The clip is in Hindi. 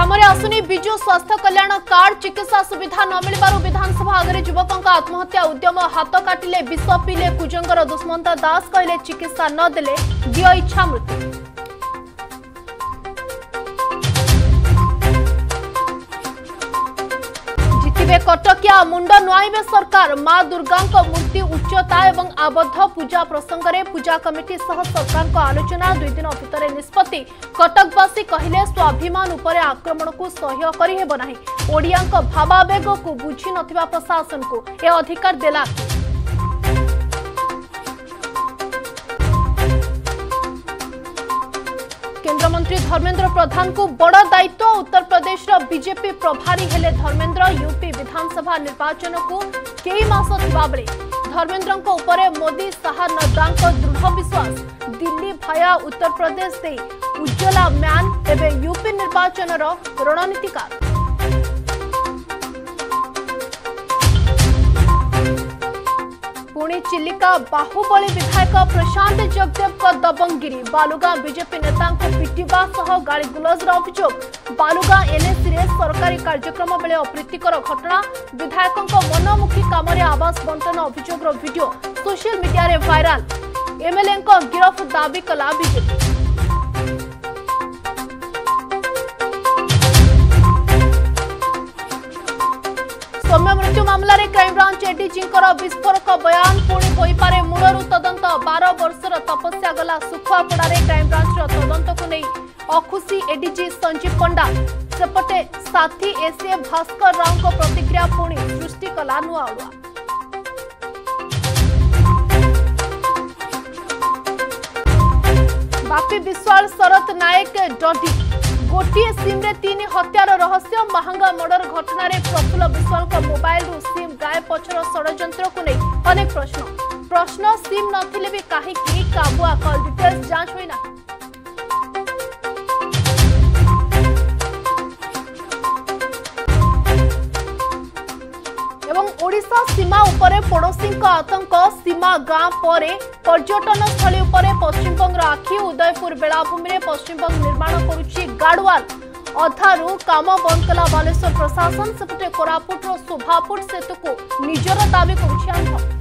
কামরে আসুনি বিজু স্বাস্থ্য কল্যাণ কার্ড চিকিৎসা সুবিধা নমিলবার বিধানসভা আগে যুবকঙ্ আত্মহত্যা উদ্যম হাত কাটিলে বিষ পিলে কুজঙ্গর দুষ্মন্ত দাস কহিলে চিকিৎসা নদেলে দিও ইচ্ছা মৃত্যু तेज कटकिया मुंड नुआईबे सरकार मां दुर्गा मूर्ति उच्चता एवं आबद्ध पूजा में पूजा कमिटी सह सरकार आलोचना दुई दिन भितर निष्पत्ति कटकवासी कहिले स्वाभिमान आक्रमण को सह्य करहब ना भावावेग को बुझी नशासन को यह अधिकार देला की केन्द्रमंत्री धर्मेन्द्र प्रधान को बड दायित्व उत्तर प्रदेश र बीजेपी प्रभारी हेले धर्मेन्द्र यूपी विधानसभा निर्वाचन को कई मस धर्मेन्द्र उपर मोदी शाह नड्डा दृढ विश्वास दिल्ली भया उत्तर प्रदेश से उज्ज्वला म्यान एवं यूपी निर्वाचन रणनीतिकार ପୁଣି ଚିଲିକା ବାହୁବଳୀ ବିଧାୟକ ପ୍ରଶାନ୍ତ ଜଗଦେବଙ୍କ ଦବଙ୍ଗଗିରି ବାଲୁଗାଁ ବିଜେପି ନେତାଙ୍କୁ ପିଟିବା ସହ ଗାଳିଗୁଲଜର ଅଭିଯୋଗ ବାଲୁଗାଁ ଏନ୍ଏସିରେ ସରକାରୀ କାର୍ଯ୍ୟକ୍ରମ ବେଳେ ଅପ୍ରୀତିକର ଘଟଣା ବିଧାୟକଙ୍କ ମନମୁଖୀ କାମରେ ଆବାସ ବଣ୍ଟନ ଅଭିଯୋଗର ଭିଡିଓ ସୋସିଆଲ ମିଡିଆରେ ଭାଇରାଲ ଏମ୍ଏଲ୍ଏଙ୍କ ଗିରଫ ଦାବି କଲା ବିଜେପି मृत्यु म एड़ी एडि विस्फोरक बयान पो मूल तदन बार वर्ष र तपस्या गला सुखा क्राइमब्राञ्च र तदनको नै अखुशी एडजी सञ्जीव सेपटे साथी एसए भास्कर रावको प्रतिक्रिया पृष्ल शरत नायक ଗୋଟିଏ ସିମ୍ରେ ତିନି ହତ୍ୟାର ରହସ୍ୟ ମାହାଙ୍ଗା ମର୍ଡର ଘଟଣାରେ ପ୍ରଫୁଲ୍ଲ ବିଶ୍ୱାଳଙ୍କ ମୋବାଇଲରୁ ସିମ୍ ଗାଏ ପଛର ଷଡ଼ଯନ୍ତ୍ରକୁ ନେଇ ଅନେକ ପ୍ରଶ୍ନ ପ୍ରଶ୍ନ ସିମ୍ ନଥିଲେ ବି କାହିଁକି କାବୁଆ କଲ୍ ଡିଟେଲ୍ସ ଯାଞ୍ଚ ହୋଇନାହିଁ ଏବଂ ଓଡ଼ିଶା ସୀମା ଉପରେ ପଡ଼ୋଶୀଙ୍କ ଆତଙ୍କ ସୀମା ଗାଁ ପରେ ପର୍ଯ୍ୟଟନସ୍ଥଳୀ ଉପରେ ପଶ୍ଚିମ આખી ઉદયપુર બેળાભૂમિ પશ્ચિમબંગ નિર્માણ કરુચી ગાડવાલ ଅଧାରୁ କାମ ବନ୍ଦ କଲା ବାଲେଶ୍ୱର ପ୍ରଶାସନ ସେପଟେ କୋରାପୁଟର ଶୋଭାପୁଟ ସେତୁକୁ ନିଜର ଦାବି କରୁଛି ଆନ୍ଧ୍ର